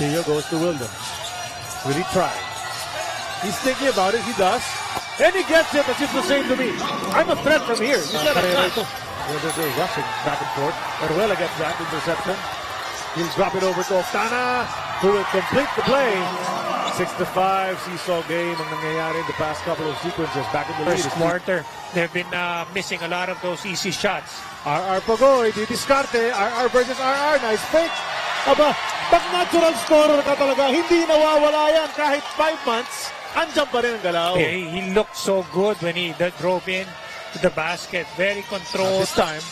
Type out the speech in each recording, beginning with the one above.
Castillo goes to Williams. Will he try? He's thinking about it. He does. And he gets it as if the same to me, I'm a threat from here. You said I'm not. ito. They're, they're rushing back and forth. Oruela gets that interception. He'll drop it over to Oftana, who will complete the play. 6 to 5, seesaw game ang nangyayari in the past couple of sequences. Back in the lead. First quarter, they've been uh, missing a lot of those easy shots. RR Pogoy, di diskarte. RR versus RR. Nice fake. Aba, pag natural scorer ka talaga, hindi nawawala yan. Kahit 5 months, andyan pa rin ang galaw. He, he looked so good when he drove in to the basket. Very controlled. This time,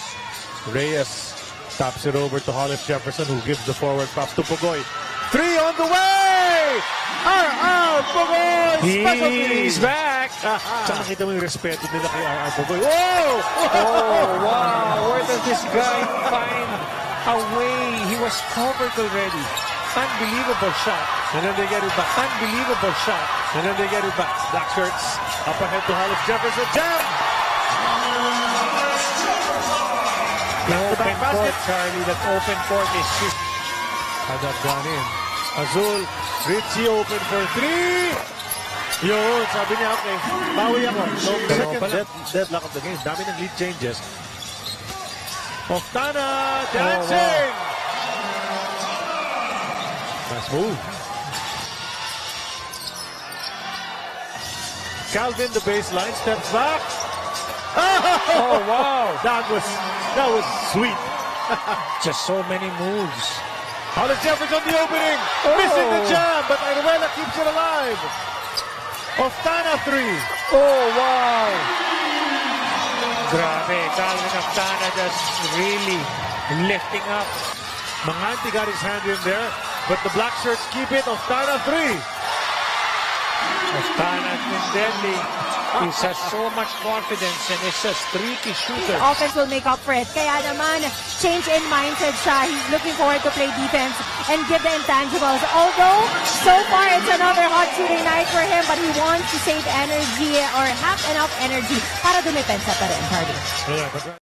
Reyes taps it over to Hollis Jefferson who gives the forward pass to Pugoy. Three on the way! RR! Special He's back. Tsaka nakita mo yung respeto nila kay RR Pugoy. Whoa! Oh, wow. Where does this guy find a way? He was covered already. Unbelievable shot. And then they get it back. Unbelievable shot. And then they get it back. Black shirts up ahead to Hollis Jefferson. Jam! The open court. Charlie. That open court is just Had that gone in. Azul, Ricci open for three. Yun, sabi niya, okay, bawi ako. So, second pala. dead, deadlock of the game. Dami ng lead changes. Oftana oh, dancing! Nice move. Calvin, the baseline, steps back. Oh, wow. That was, that was sweet. Just so many moves. Hollis Jefferson the opening. oh. Missing the jam, but Aruela keeps it alive. Oftana three. Oh, wow. Grabe. Calvin Oftana just really lifting up. Manganti got his hand in there, but the black shirts keep it. Oftana three. Oftana has been deadly. He has so much confidence and is a streaky shooter. offense will make up for it. Kaya naman, change in mindset siya. He's looking forward to play defense and give the intangibles. Although, so far, it's another for him, but he wants to save energy or have enough energy para dumipensa pa rin, Hardy.